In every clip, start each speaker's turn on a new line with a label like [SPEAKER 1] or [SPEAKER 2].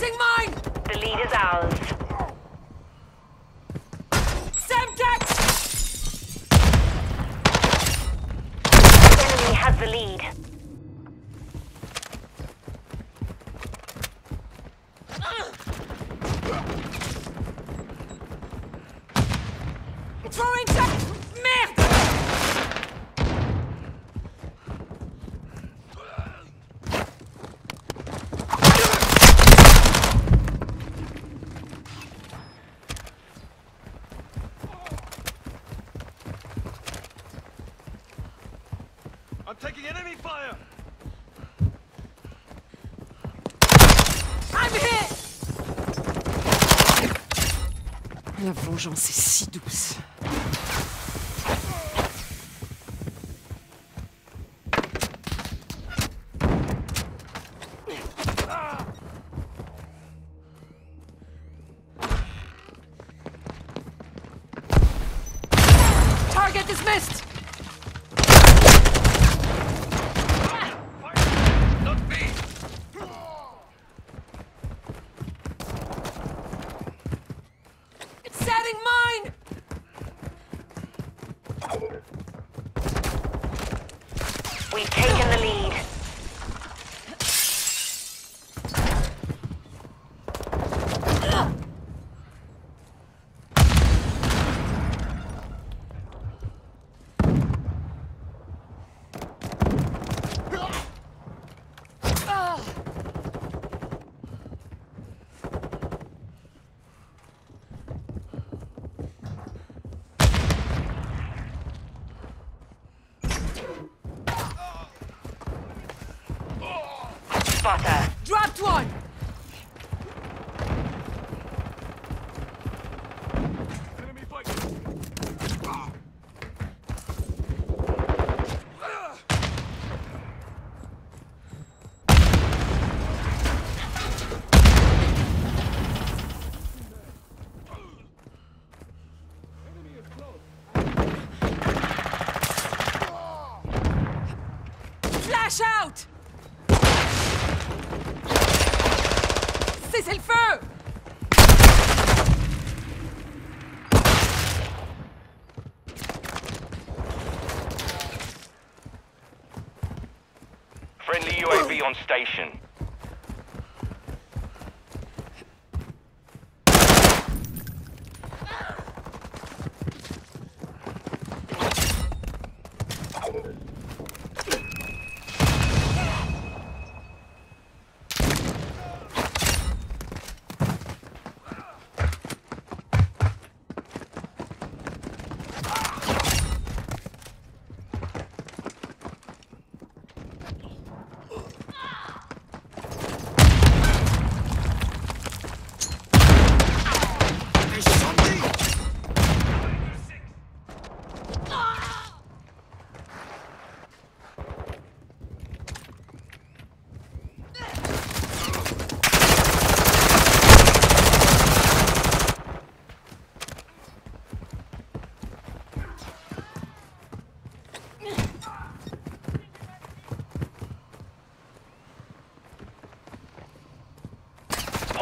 [SPEAKER 1] Mine!
[SPEAKER 2] The lead is ours.
[SPEAKER 3] Taking enemy fire!
[SPEAKER 1] I'm hit! La vengeance est si douce. Setting mine!
[SPEAKER 2] We've taken the lead. Spotter.
[SPEAKER 1] Dropped one!
[SPEAKER 3] Enemy fighting! Enemy is close!
[SPEAKER 1] Flash out!
[SPEAKER 4] Friendly UAV on station.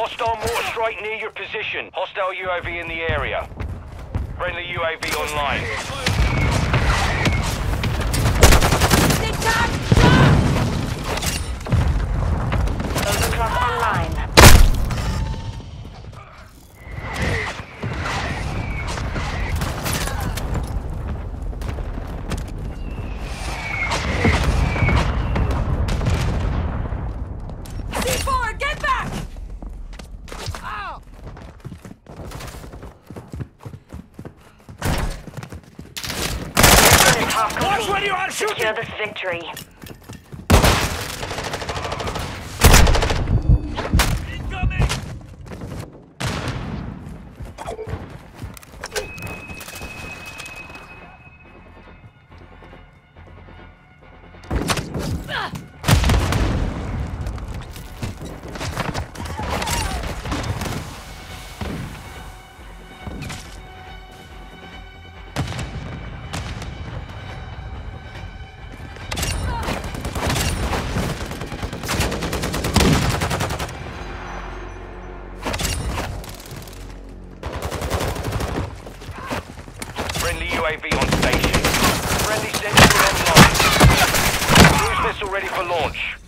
[SPEAKER 4] Hostile mortar strike near your position. Hostile UAV in the area. Friendly UAV online.
[SPEAKER 1] Watch
[SPEAKER 2] where you
[SPEAKER 1] are Secure this victory.
[SPEAKER 2] UAV on station.
[SPEAKER 3] Friendly
[SPEAKER 2] Sentinel
[SPEAKER 3] online. Cruise missile
[SPEAKER 2] ready
[SPEAKER 3] for
[SPEAKER 2] launch.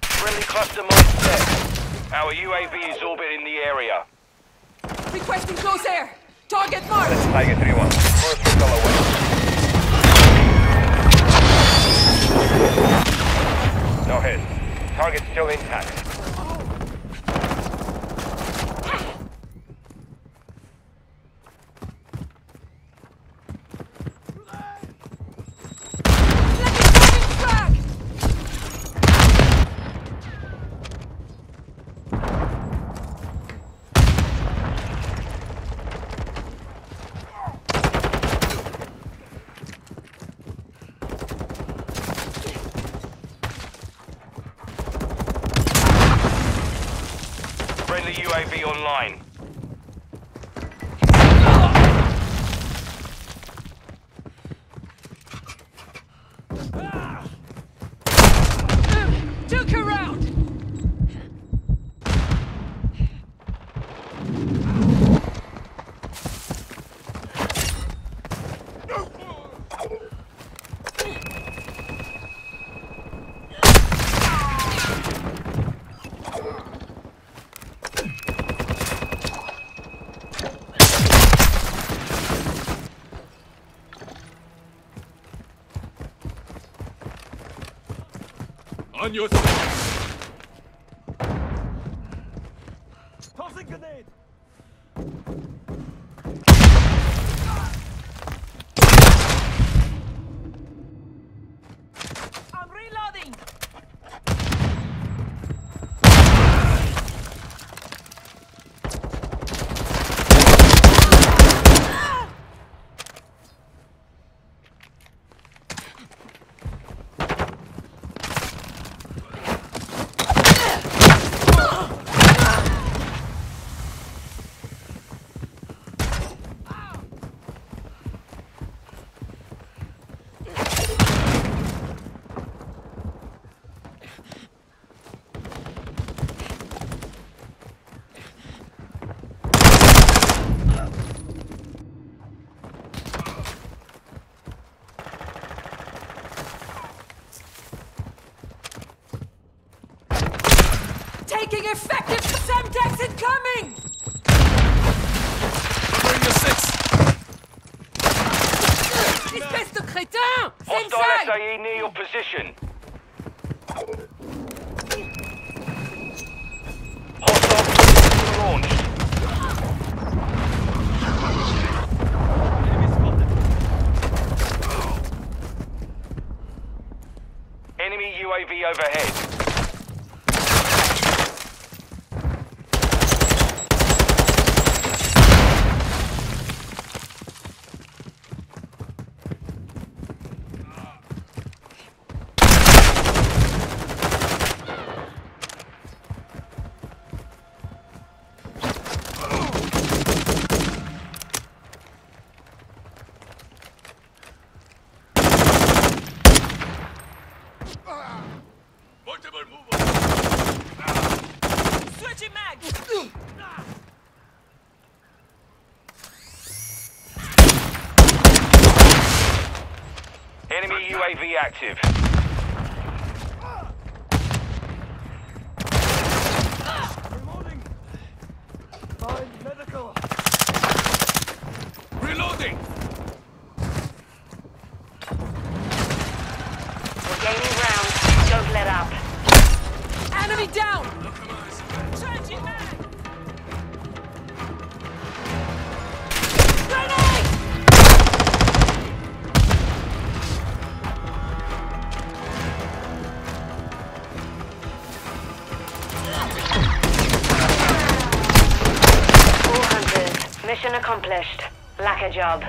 [SPEAKER 2] Friendly
[SPEAKER 3] cluster
[SPEAKER 4] mine set. Our UAV is orbiting the area.
[SPEAKER 1] Requesting close air. Target marked.
[SPEAKER 4] Tiger 3-1. First repel away. No hit. Target still intact. Friendly UAV online.
[SPEAKER 3] On your side. Tossing
[SPEAKER 1] Taking effective Semtex incoming!
[SPEAKER 3] Covering your six.
[SPEAKER 1] Espèce de crétin!
[SPEAKER 4] Hostile
[SPEAKER 1] Sensei!
[SPEAKER 4] SAE near your position. Hostile launched. Enemy UAV overhead. UAV active.
[SPEAKER 2] Accomplished. Lack a job.